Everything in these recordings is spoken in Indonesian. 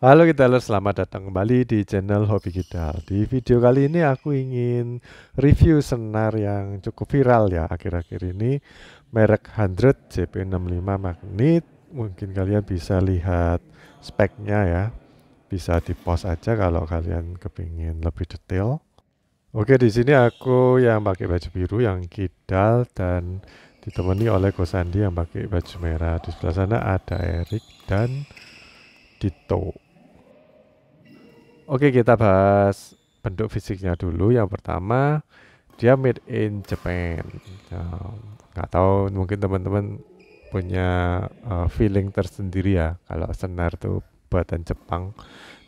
Halo kita selamat datang kembali di channel Hobi Kita. Di video kali ini aku ingin review senar yang cukup viral ya akhir-akhir ini merek 100 JP65 magnet. Mungkin kalian bisa lihat speknya ya. Bisa di post aja kalau kalian kepingin lebih detail. Oke di sini aku yang pakai baju biru yang kidal dan ditemani oleh Kosandi yang pakai baju merah. Di sebelah sana ada Erik dan Dito. Oke, kita bahas bentuk fisiknya dulu. Yang pertama, dia made in Japan. Nah, nggak tahu, mungkin teman-teman punya uh, feeling tersendiri ya kalau senar tuh buatan Jepang.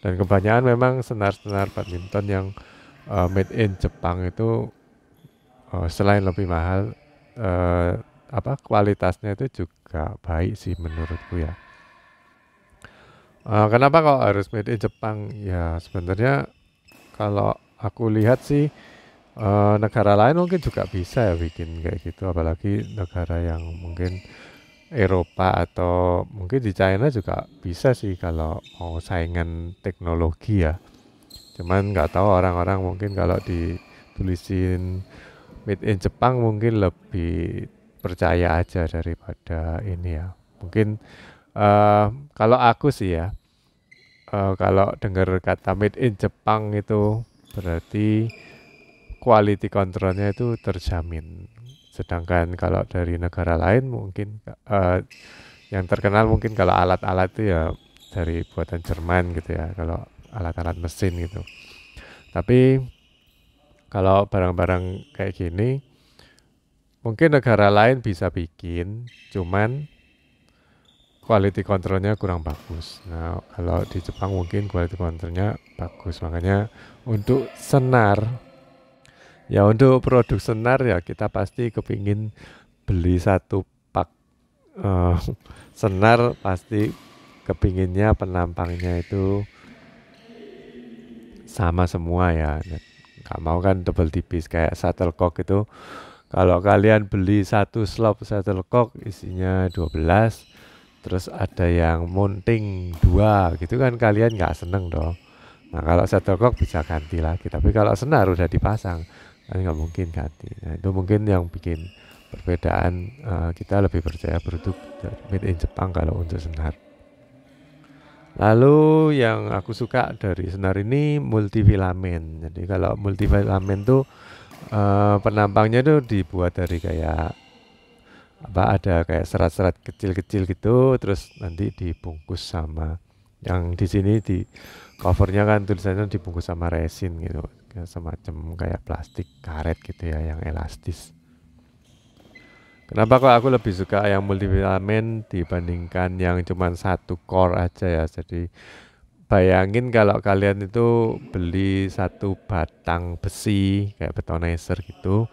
Dan kebanyakan memang senar-senar badminton yang uh, made in Jepang itu uh, selain lebih mahal, uh, apa kualitasnya itu juga baik sih menurutku ya. Uh, kenapa kok harus made in Jepang? Ya sebenarnya kalau aku lihat sih uh, negara lain mungkin juga bisa ya bikin kayak gitu, apalagi negara yang mungkin Eropa atau mungkin di China juga bisa sih kalau mau saingan teknologi ya. Cuman nggak tahu orang-orang mungkin kalau ditulisin made in Jepang mungkin lebih percaya aja daripada ini ya. Mungkin uh, kalau aku sih ya uh, kalau dengar kata made in Jepang itu berarti quality controlnya itu terjamin. Sedangkan kalau dari negara lain mungkin uh, yang terkenal mungkin kalau alat-alat itu ya dari buatan Jerman gitu ya kalau alat-alat mesin gitu. Tapi kalau barang-barang kayak gini mungkin negara lain bisa bikin cuman quality controlnya kurang bagus. Nah, kalau di Jepang mungkin quality controlnya bagus. Makanya untuk senar, ya untuk produk senar ya kita pasti kepingin beli satu pak uh, senar pasti kepinginnya penampangnya itu sama semua ya. Gak mau kan double tipis kayak shuttlecock itu. Kalau kalian beli satu slop shuttlecock isinya 12 terus ada yang mounting dua gitu kan kalian nggak seneng dong nah kalau shuttlecock bisa ganti lagi tapi kalau senar udah dipasang kan nggak mungkin ganti. Nah itu mungkin yang bikin perbedaan uh, kita lebih percaya produk made in Jepang kalau untuk senar. Lalu yang aku suka dari senar ini multifilamen jadi kalau multifilamen tuh uh, penampangnya tuh dibuat dari kayak apa ada kayak serat-serat kecil-kecil gitu terus nanti dibungkus sama yang di sini di covernya kan tulisannya dibungkus sama resin gitu semacam kayak plastik karet gitu ya yang elastis. Kenapa kok aku lebih suka yang multifilament dibandingkan yang cuma satu core aja ya? Jadi bayangin kalau kalian itu beli satu batang besi kayak betonizer gitu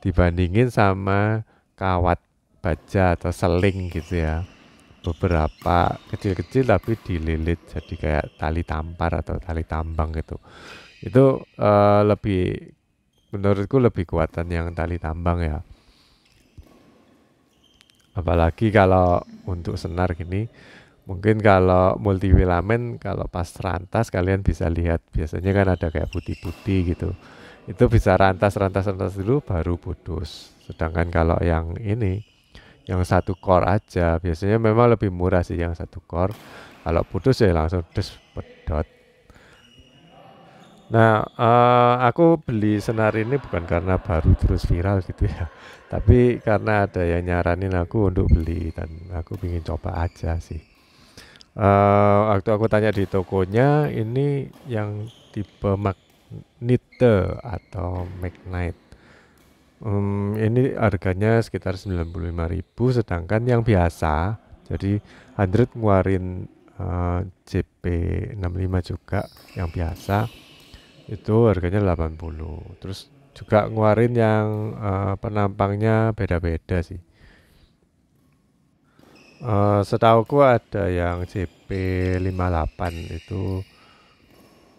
dibandingin sama kawat baja atau seling gitu ya. Beberapa kecil-kecil tapi dililit jadi kayak tali tampar atau tali tambang gitu. Itu uh, lebih menurutku lebih kuatan yang tali tambang ya. Apalagi kalau untuk senar gini mungkin kalau multifilamen kalau pas rantas kalian bisa lihat biasanya kan ada kayak putih-putih gitu. Itu bisa rantas rantas rantas dulu baru putus. Sedangkan kalau yang ini yang satu core aja. Biasanya memang lebih murah sih yang satu core. Kalau putus ya langsung des pedot. Nah uh, aku beli senar ini bukan karena baru terus viral gitu ya tapi karena ada yang nyaranin aku untuk beli dan aku ingin coba aja sih. Uh, waktu aku tanya di tokonya ini yang tipe magnete atau magnite um, ini harganya sekitar 95.000 sedangkan yang biasa jadi 100 ngeluarin uh, JP65 juga yang biasa itu harganya 80 terus juga ngeluarin yang uh, penampangnya beda-beda sih. Uh, setauku ada yang JP58 itu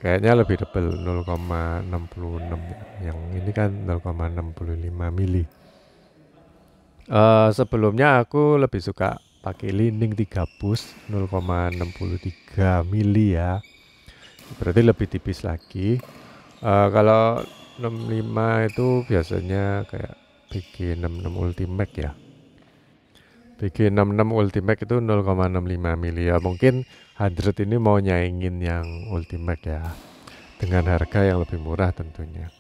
kayaknya lebih tebal 0,66 yang ini kan 0,65 mili. Uh, sebelumnya aku lebih suka pakai lining 3 bus 0,63 mili ya. Berarti lebih tipis lagi. Uh, kalau 65 itu biasanya kayak BG66 Ultimate ya. BG66 Ultimate itu 0,65 mili ya. Mungkin 100 ini mau nyaingin yang Ultimate ya. Dengan harga yang lebih murah tentunya.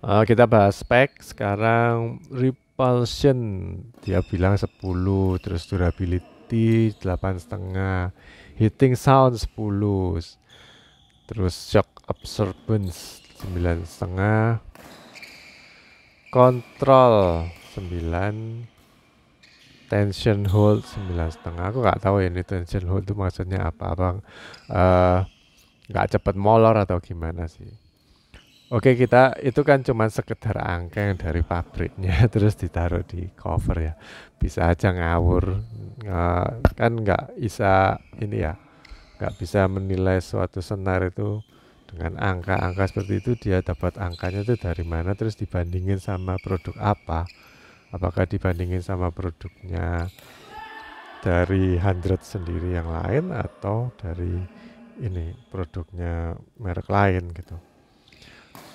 Uh, kita bahas spek sekarang. Repulsion. Dia bilang 10 terus durability 8 setengah hitting sound 10 terus shock absorbance 9 setengah kontrol 9 tension hold 9 setengah. Aku nggak tahu ya ini tension hold itu maksudnya apa. Bang uh, nggak cepet molor atau gimana sih? Oke kita itu kan cuma sekedar angka yang dari pabriknya. Terus ditaruh di cover ya. Bisa aja ngawur. Nggak, kan nggak bisa ini ya. Nggak bisa menilai suatu senar itu dengan angka-angka seperti itu. Dia dapat angkanya itu dari mana. Terus dibandingin sama produk apa apakah dibandingin sama produknya dari hundred sendiri yang lain atau dari ini produknya merek lain gitu?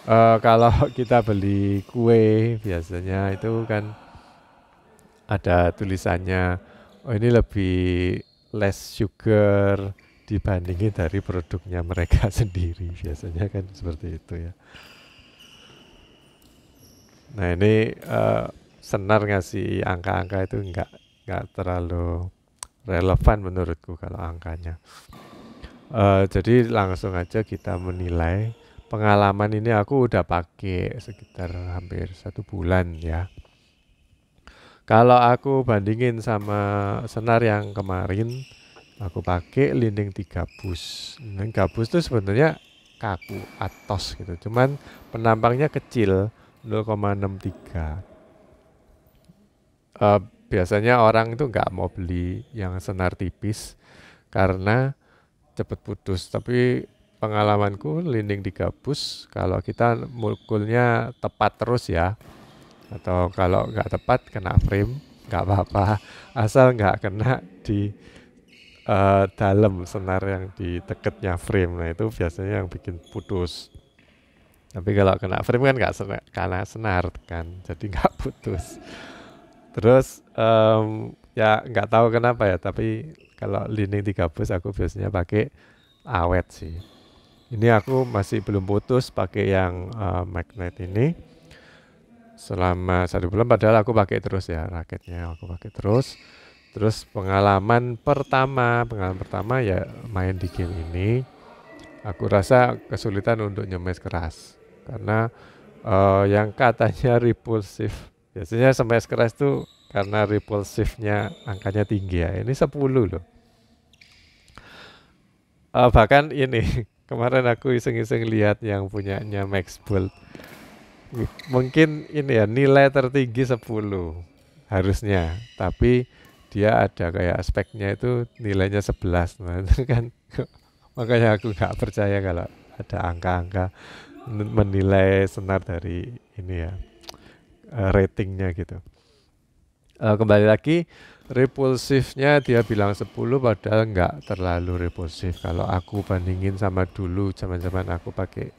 Uh, kalau kita beli kue biasanya itu kan ada tulisannya oh ini lebih less sugar dibandingin dari produknya mereka sendiri. Biasanya kan seperti itu ya. Nah ini uh, senar ngasih angka-angka itu enggak enggak terlalu relevan menurutku kalau angkanya. Uh, jadi langsung aja kita menilai. Pengalaman ini aku udah pakai sekitar hampir satu bulan ya. Kalau aku bandingin sama senar yang kemarin aku pakai linding 3 bus. Linding 3 bus itu sebenarnya kaku atos gitu. Cuman penampangnya kecil 0,63 uh, biasanya orang itu nggak mau beli yang senar tipis karena cepat putus. Tapi pengalamanku linding di gabus kalau kita mukulnya tepat terus ya. Atau kalau nggak tepat kena frame nggak apa-apa. Asal nggak kena di uh, dalam senar yang di deketnya frame. Nah itu biasanya yang bikin putus. Tapi kalau kena frame kan nggak senar, karena senar kan jadi nggak putus terus um, ya nggak tahu kenapa ya tapi kalau lining tiga bus aku biasanya pakai awet sih. Ini aku masih belum putus pakai yang uh, magnet ini. Selama satu bulan padahal aku pakai terus ya raketnya aku pakai terus. Terus pengalaman pertama pengalaman pertama ya main di game ini aku rasa kesulitan untuk nyemes keras. Karena uh, yang katanya repulsive biasanya smash keras itu karena repulsive-nya angkanya tinggi ya. Ini 10 loh. Uh, bahkan ini kemarin aku iseng-iseng lihat yang punyanya Max Bolt. Mungkin ini ya nilai tertinggi 10 harusnya, tapi dia ada kayak speknya itu nilainya 11. Nah, itu kan makanya aku nggak percaya kalau ada angka-angka menilai senar dari ini ya uh, ratingnya gitu. Uh, kembali lagi repulsifnya dia bilang 10 padahal nggak terlalu repulsif. Kalau aku bandingin sama dulu zaman-zaman aku pakai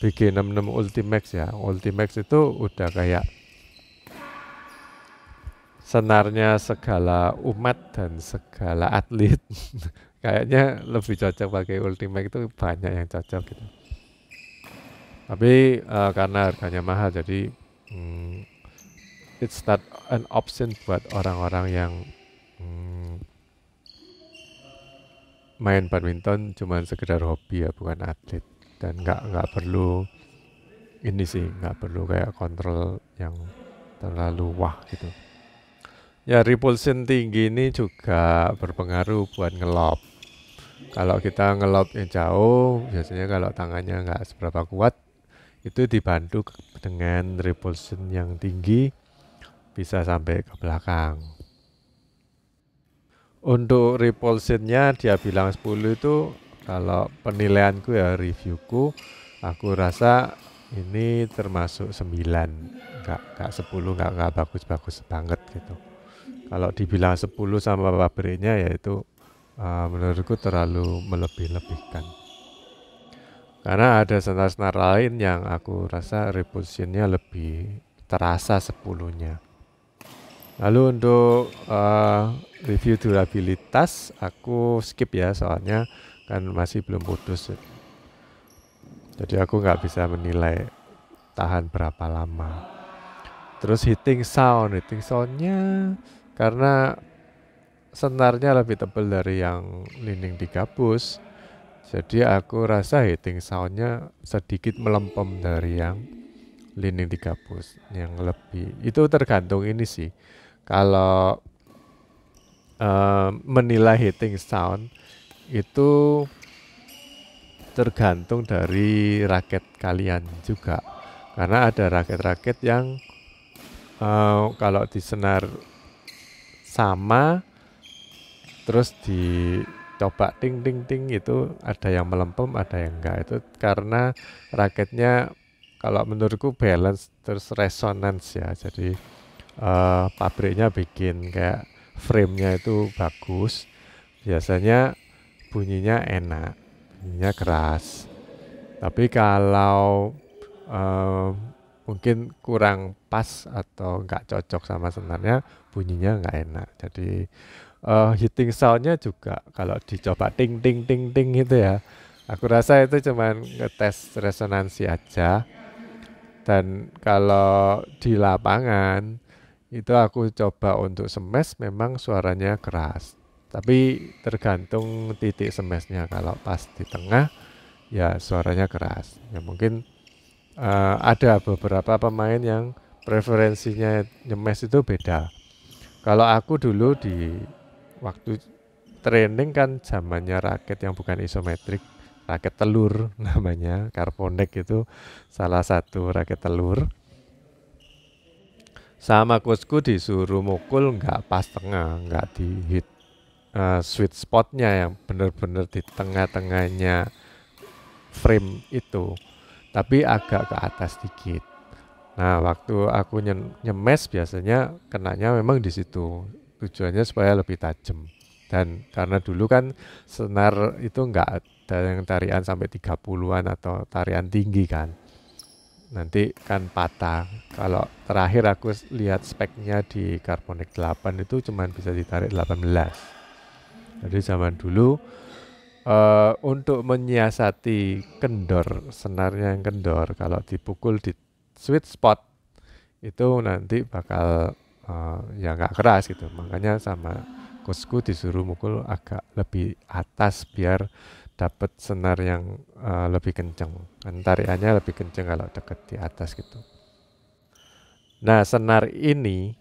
BG66 Ultimax ya Ultimax itu udah kayak senarnya segala umat dan segala atlet. Kayaknya lebih cocok pakai Ultimax itu banyak yang cocok gitu. Tapi uh, karena harganya mahal jadi hmm, it's not an option buat orang-orang yang hmm, main badminton cuma sekedar hobi ya bukan atlet. Dan nggak nggak perlu ini sih nggak perlu kayak kontrol yang terlalu wah gitu. Ya repulsion tinggi ini juga berpengaruh buat ngelop kalau kita ngelopnya jauh biasanya kalau tangannya nggak seberapa kuat itu dibantu dengan repulsion yang tinggi bisa sampai ke belakang. Untuk repulsionnya dia bilang 10 itu kalau penilaianku ya reviewku aku rasa ini termasuk 9 enggak enggak 10 enggak enggak bagus-bagus banget gitu. kalau dibilang 10 sama pabriknya yaitu uh, menurutku terlalu melebih-lebihkan karena ada senar-senar lain yang aku rasa repulsionnya lebih terasa sepuluhnya. Lalu untuk uh, review durabilitas aku skip ya soalnya kan masih belum putus. Jadi aku nggak bisa menilai tahan berapa lama. Terus hitting sound hitting soundnya karena senarnya lebih tebal dari yang lining di gabus jadi aku rasa hitting soundnya sedikit melempem dari yang lining di gabus yang lebih. Itu tergantung ini sih. Kalau uh, menilai hitting sound itu tergantung dari raket kalian juga. Karena ada raket-raket yang uh, kalau di senar sama terus dicoba ting ting ting itu ada yang melempem ada yang enggak. Itu karena raketnya kalau menurutku balance terus resonance ya. Jadi uh, pabriknya bikin kayak framenya itu bagus. Biasanya bunyinya enak bunyinya keras. Tapi kalau uh, mungkin kurang pas atau nggak cocok sama senarnya bunyinya nggak enak. Jadi uh, hitting soundnya juga kalau dicoba ting ting ting ting itu ya. Aku rasa itu cuman ngetes resonansi aja. Dan kalau di lapangan itu aku coba untuk smash memang suaranya keras. Tapi tergantung titik smashnya kalau pas di tengah ya suaranya keras. Ya mungkin uh, ada beberapa pemain yang preferensinya nyemes itu beda. Kalau aku dulu di waktu training kan zamannya raket yang bukan isometrik, raket telur namanya, Carbonex itu salah satu raket telur. Sama coachku disuruh mukul nggak pas tengah, nggak di hit uh, sweet spotnya yang benar-benar di tengah-tengahnya frame itu tapi agak ke atas dikit. Nah, waktu aku nyemes biasanya kenanya memang di situ. Tujuannya supaya lebih tajam. Dan karena dulu kan senar itu enggak ada yang tarian sampai 30-an atau tarian tinggi kan. Nanti kan patah. Kalau terakhir aku lihat speknya di Carbonic 8 itu cuma bisa ditarik 18. Jadi zaman dulu uh, untuk menyiasati kendor senarnya yang kendor kalau dipukul di sweet spot itu nanti bakal uh, ya nggak keras gitu makanya sama kosku disuruh mukul agak lebih atas biar dapat senar yang uh, lebih kenceng kan tariannya lebih kenceng kalau deket di atas gitu nah senar ini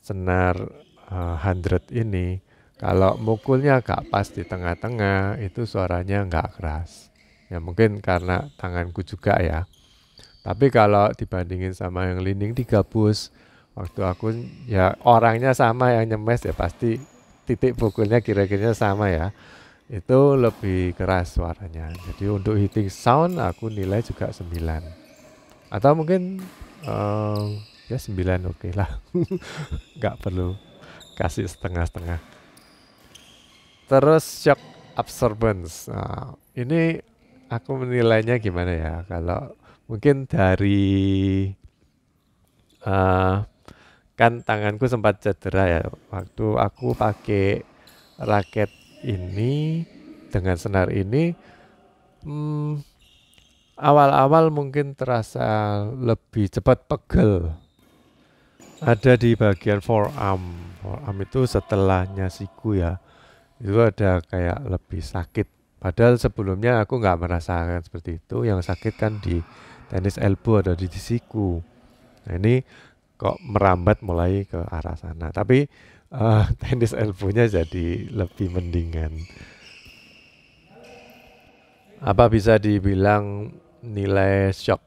senar uh, 100 ini kalau mukulnya agak pas di tengah-tengah itu suaranya nggak keras. Ya mungkin karena tanganku juga ya. Tapi kalau dibandingin sama yang linding tiga bus, waktu aku ya orangnya sama yang nyemes ya pasti titik pukulnya kira-kira sama ya. Itu lebih keras suaranya. Jadi untuk hitting sound aku nilai juga 9. Atau mungkin uh, ya 9 oke okay lah. nggak perlu kasih setengah-setengah. Terus shock absorbance. Nah, ini aku menilainya gimana ya? Kalau mungkin dari uh, kan tanganku sempat cedera ya waktu aku pakai raket ini dengan senar ini hmm, awal-awal mungkin terasa lebih cepat pegel ada di bagian forearm forearm itu setelahnya siku ya itu ada kayak lebih sakit. Padahal sebelumnya aku nggak merasakan seperti itu. Yang sakit kan di tenis elbow ada di siku. Nah ini kok merambat mulai ke arah sana. Tapi uh, tenis elbownya jadi lebih mendingan. Apa bisa dibilang nilai shock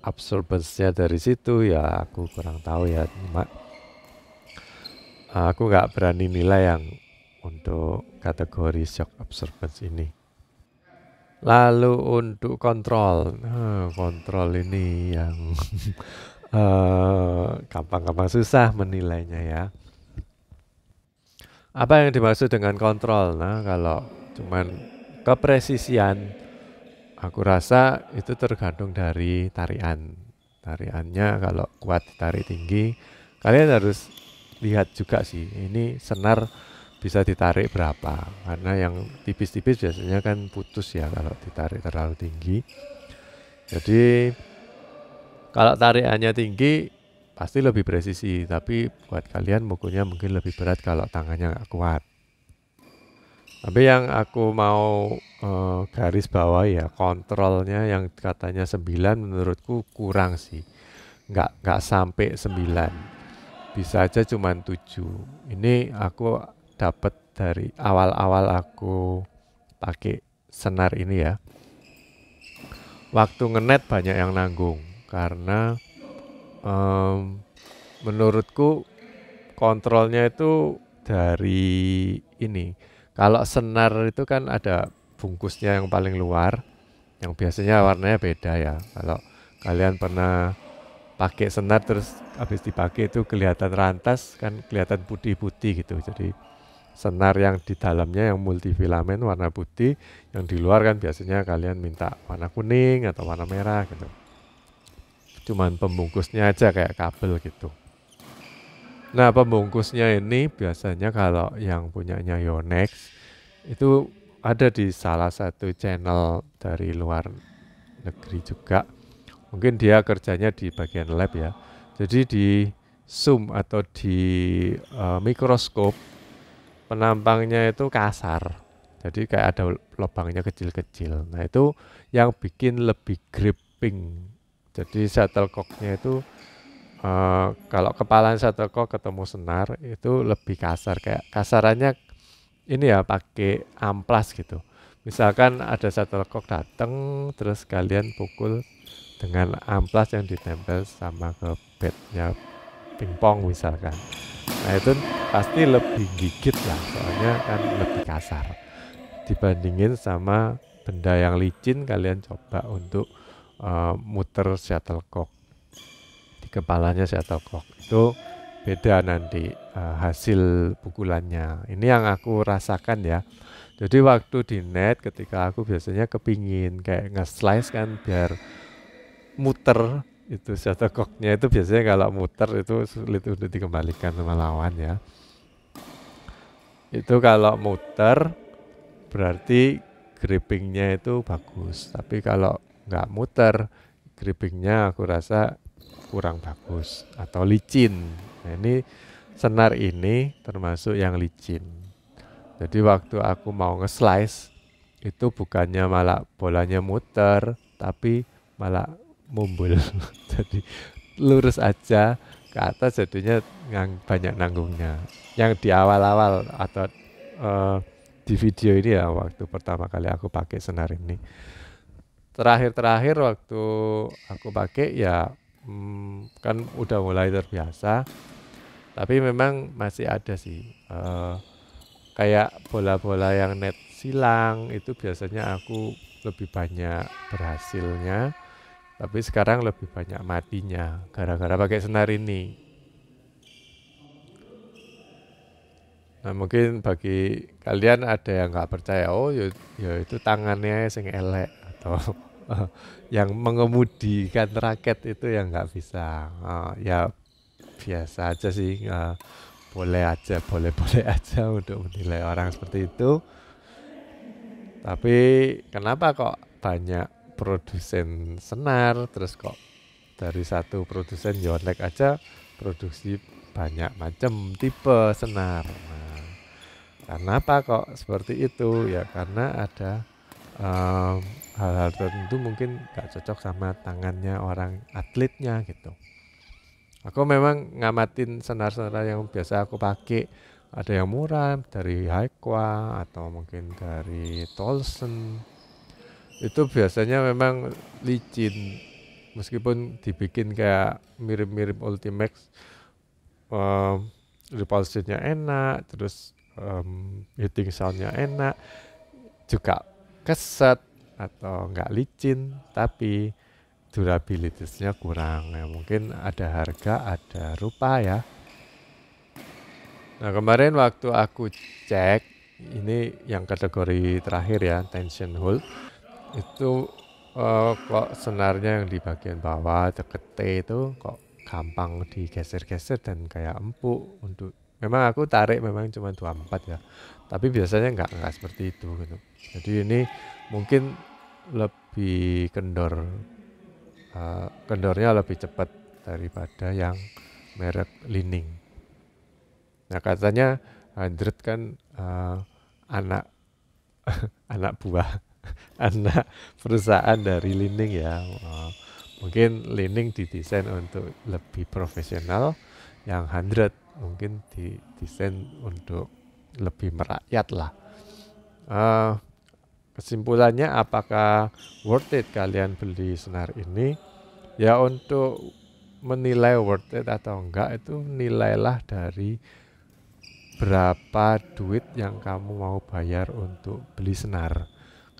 absorbance-nya dari situ ya aku kurang tahu ya. Cuma aku nggak berani nilai yang untuk kategori shock absorbance ini. Lalu untuk kontrol, nah, kontrol ini yang gampang gampang-gampang susah menilainya ya. apa yang dimaksud dengan kontrol? Nah kalau cuman kepresisian aku rasa itu tergantung dari tarian. Tariannya kalau kuat tarik tinggi kalian harus lihat juga sih ini senar bisa ditarik berapa. Karena yang tipis-tipis biasanya kan putus ya kalau ditarik terlalu tinggi. Jadi kalau tarikannya tinggi pasti lebih presisi. Tapi buat kalian mukulnya mungkin lebih berat kalau tangannya nggak kuat. Tapi yang aku mau uh, garis bawah ya kontrolnya yang katanya 9 menurutku kurang sih. Nggak nggak sampai 9 bisa aja cuma 7 ini aku dapat dari awal-awal aku pakai senar ini ya. Waktu ngenet banyak yang nanggung karena um, menurutku kontrolnya itu dari ini. Kalau senar itu kan ada bungkusnya yang paling luar, yang biasanya warnanya beda ya. Kalau kalian pernah pakai senar terus habis dipakai itu kelihatan rantas kan kelihatan putih-putih gitu. Jadi senar yang di dalamnya yang multifilamen warna putih, yang di luar kan biasanya kalian minta warna kuning atau warna merah gitu cuman pembungkusnya aja kayak kabel gitu. Nah pembungkusnya ini biasanya kalau yang punyanya Yonex itu ada di salah satu channel dari luar negeri juga. Mungkin dia kerjanya di bagian lab ya. Jadi di zoom atau di uh, mikroskop penampangnya itu kasar. Jadi kayak ada lubangnya kecil-kecil. Nah itu yang bikin lebih gripping jadi shuttlecocknya itu uh, kalau kepala shuttlecock ketemu senar itu lebih kasar kayak kasarannya ini ya pakai amplas gitu. Misalkan ada shuttlecock datang terus kalian pukul dengan amplas yang ditempel sama ke bednya pingpong misalkan. Nah itu pasti lebih gigit lah soalnya kan lebih kasar dibandingin sama benda yang licin kalian coba untuk uh, muter shuttlecock di kepalanya shuttlecock itu beda nanti uh, hasil pukulannya. Ini yang aku rasakan ya. Jadi waktu di net ketika aku biasanya kepingin kayak nge-slice kan biar muter itu shuttlecocknya itu biasanya kalau muter itu sulit untuk dikembalikan sama lawan ya. Itu kalau muter berarti grippingnya itu bagus. Tapi kalau nggak muter grippingnya aku rasa kurang bagus atau licin. Nah, ini senar ini termasuk yang licin. Jadi waktu aku mau nge-slice itu bukannya malah bolanya muter tapi malah mumbul. Jadi lurus aja ke atas jadinya yang banyak nanggungnya. Yang di awal-awal atau uh, di video ini ya waktu pertama kali aku pakai senar ini terakhir-terakhir waktu aku pakai ya hmm, kan udah mulai terbiasa. Tapi memang masih ada sih uh, kayak bola-bola yang net silang itu biasanya aku lebih banyak berhasilnya. Tapi sekarang lebih banyak matinya gara-gara pakai senar ini. Nah mungkin bagi kalian ada yang nggak percaya, oh ya, ya itu tangannya sing elek atau yang mengemudikan raket itu yang nggak bisa. Uh, ya biasa aja sih uh, boleh aja boleh boleh aja untuk menilai orang seperti itu. Tapi kenapa kok banyak produsen senar terus kok dari satu produsen Yonex aja produksi banyak macam tipe senar? Nah, kenapa kok seperti itu? Ya karena ada um, hal-hal tertentu mungkin gak cocok sama tangannya orang atletnya gitu. Aku memang ngamatin senar-senar yang biasa aku pakai. Ada yang murah dari Haikwa atau mungkin dari Tolson. Itu biasanya memang licin. Meskipun dibikin kayak mirip-mirip Ultimax, um, repulsion-nya enak, terus um, hitting sound-nya enak, juga keset atau enggak licin tapi durabilitasnya kurang. Ya mungkin ada harga ada rupa ya. Nah kemarin waktu aku cek ini yang kategori terakhir ya tension hold itu uh, kok senarnya yang di bagian bawah deket itu kok gampang digeser-geser dan kayak empuk untuk memang aku tarik memang cuma 24 ya. Tapi biasanya nggak nggak seperti itu gitu. Jadi ini mungkin lebih kendor uh, kendornya lebih cepat daripada yang merek Lining Nah katanya Android kan uh, anak anak buah anak perusahaan dari Lining ya. Uh, mungkin Lining didesain untuk lebih profesional, yang Hundred mungkin didesain untuk lebih merakyat lah. Uh, kesimpulannya apakah worth it kalian beli senar ini? Ya untuk menilai worth it atau enggak itu nilailah dari berapa duit yang kamu mau bayar untuk beli senar.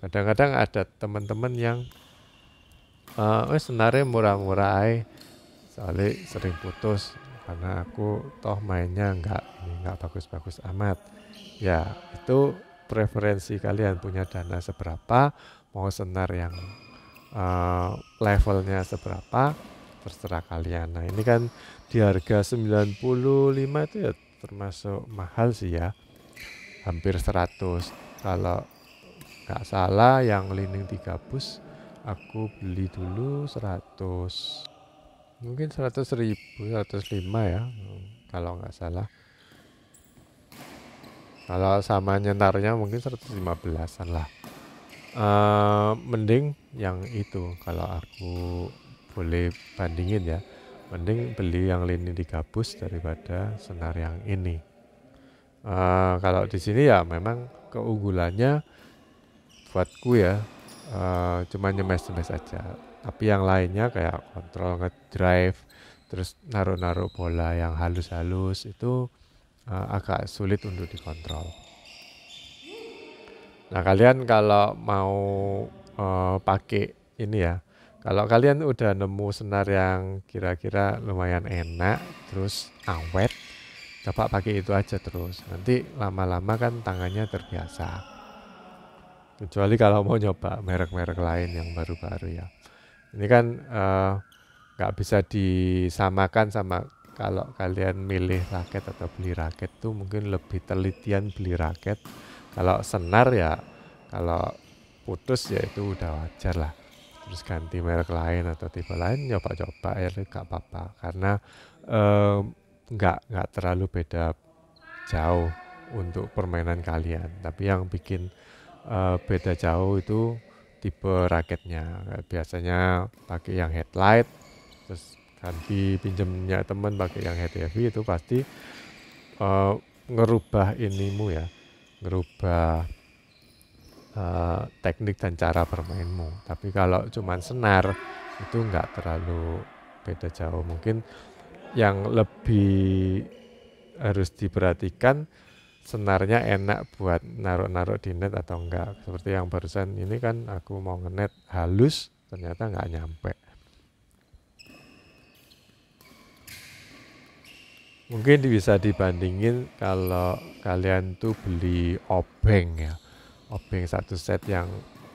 Kadang-kadang ada teman-teman yang uh, eh senarnya murah-murah soalnya sering putus karena aku toh mainnya nggak ini nggak bagus-bagus amat. Ya itu preferensi kalian punya dana seberapa, mau senar yang uh, levelnya seberapa, terserah kalian. Nah ini kan di harga 95 itu ya termasuk mahal sih ya. Hampir 100 kalau nggak salah yang lining 3 bus aku beli dulu 100 mungkin 100 ribu 105 ya kalau nggak salah kalau sama nyenarnya mungkin 115an lah. Uh, mending yang itu. Kalau aku boleh bandingin ya mending beli yang lini digabus daripada senar yang ini. Uh, kalau di sini ya memang keunggulannya buatku ya uh, cuma nyemes-nyemes aja. Tapi yang lainnya kayak kontrol ngedrive terus naruh-naruh bola yang halus-halus itu uh, agak sulit untuk dikontrol nah kalian kalau mau uh, pakai ini ya kalau kalian udah nemu senar yang kira-kira lumayan enak, terus awet, coba pakai itu aja terus. Nanti lama-lama kan tangannya terbiasa. Kecuali kalau mau nyoba merek-merek lain yang baru-baru ya. Ini kan eh, nggak uh, bisa disamakan sama kalau kalian milih raket atau beli raket tuh mungkin lebih telitian beli raket. Kalau senar ya, kalau putus ya itu udah wajar lah. Terus ganti merek lain atau tipe lain coba-coba ya nggak apa-apa. Karena nggak um, nggak terlalu beda jauh untuk permainan kalian. Tapi yang bikin uh, beda jauh itu tipe raketnya. Biasanya pakai yang headlight terus ganti pinjamnya teman pakai yang head heavy itu pasti uh, ngerubah inimu ya ngerubah uh, teknik dan cara bermainmu. Tapi kalau cuman senar itu nggak terlalu beda jauh. Mungkin yang lebih harus diperhatikan senarnya enak buat naruh-naruh di net atau enggak. Seperti yang barusan ini kan aku mau ngenet halus ternyata nggak nyampe. Mungkin bisa dibandingin kalau kalian tuh beli obeng ya. Obeng satu set yang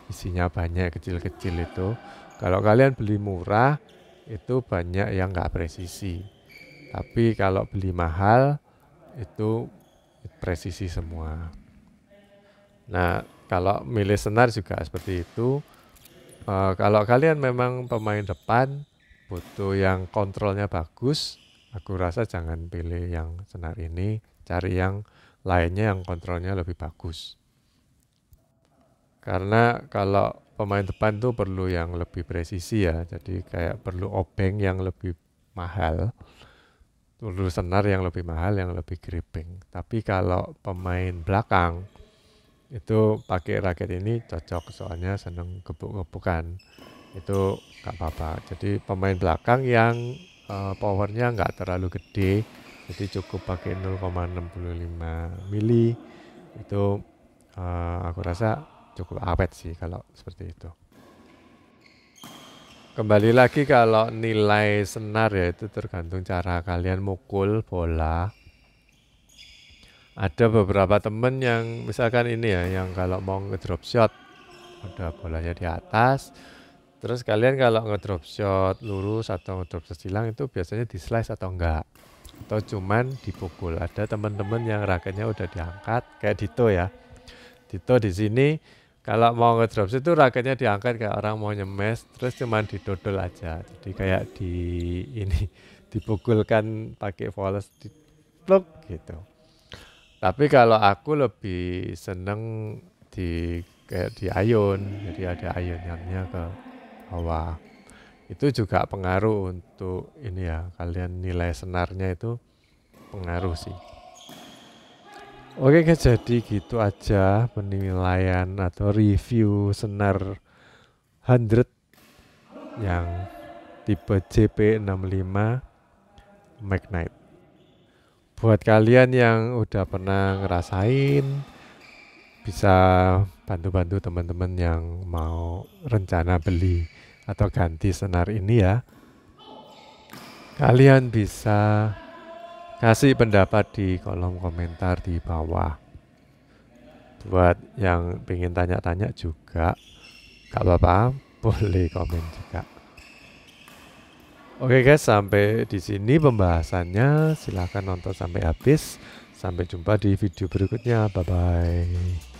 isinya banyak kecil-kecil itu. Kalau kalian beli murah itu banyak yang nggak presisi. Tapi kalau beli mahal itu presisi semua. Nah kalau milih senar juga seperti itu. E, kalau kalian memang pemain depan butuh yang kontrolnya bagus aku rasa jangan pilih yang senar ini cari yang lainnya yang kontrolnya lebih bagus karena kalau pemain depan tuh perlu yang lebih presisi ya. Jadi kayak perlu obeng yang lebih mahal. Perlu senar yang lebih mahal, yang lebih gripping. Tapi kalau pemain belakang itu pakai raket ini cocok soalnya seneng gebuk-gebukan. Itu gak apa-apa. Jadi pemain belakang yang uh, powernya nggak terlalu gede, jadi cukup pakai 0,65 mili itu uh, aku rasa cukup awet sih kalau seperti itu. Kembali lagi kalau nilai senar ya itu tergantung cara kalian mukul bola. ada beberapa temen yang misalkan ini ya yang kalau mau ngedrop shot udah bolanya di atas terus kalian kalau ngedrop shot lurus atau ngedrop shot silang itu biasanya di slice atau enggak? Atau cuman dipukul? Ada teman-teman yang raketnya udah diangkat kayak Dito ya. Dito di sini kalau mau ngedrop shot itu raketnya diangkat kayak orang mau nyemes terus cuman didodol aja. Jadi kayak di ini dipukulkan pakai voles di plug gitu. Tapi kalau aku lebih seneng di kayak di ayun, jadi ada ayunannya ke bawah. Itu juga pengaruh untuk ini ya, kalian nilai senarnya itu pengaruh sih. Oke guys, jadi gitu aja penilaian atau review senar 100 yang tipe JP65 Magnite buat kalian yang udah pernah ngerasain bisa bantu-bantu teman-teman yang mau rencana beli atau ganti senar ini ya kalian bisa kasih pendapat di kolom komentar di bawah buat yang pengen tanya-tanya juga gak apa-apa boleh komen juga Oke guys, sampai di sini pembahasannya. Silahkan nonton sampai habis. Sampai jumpa di video berikutnya. Bye bye.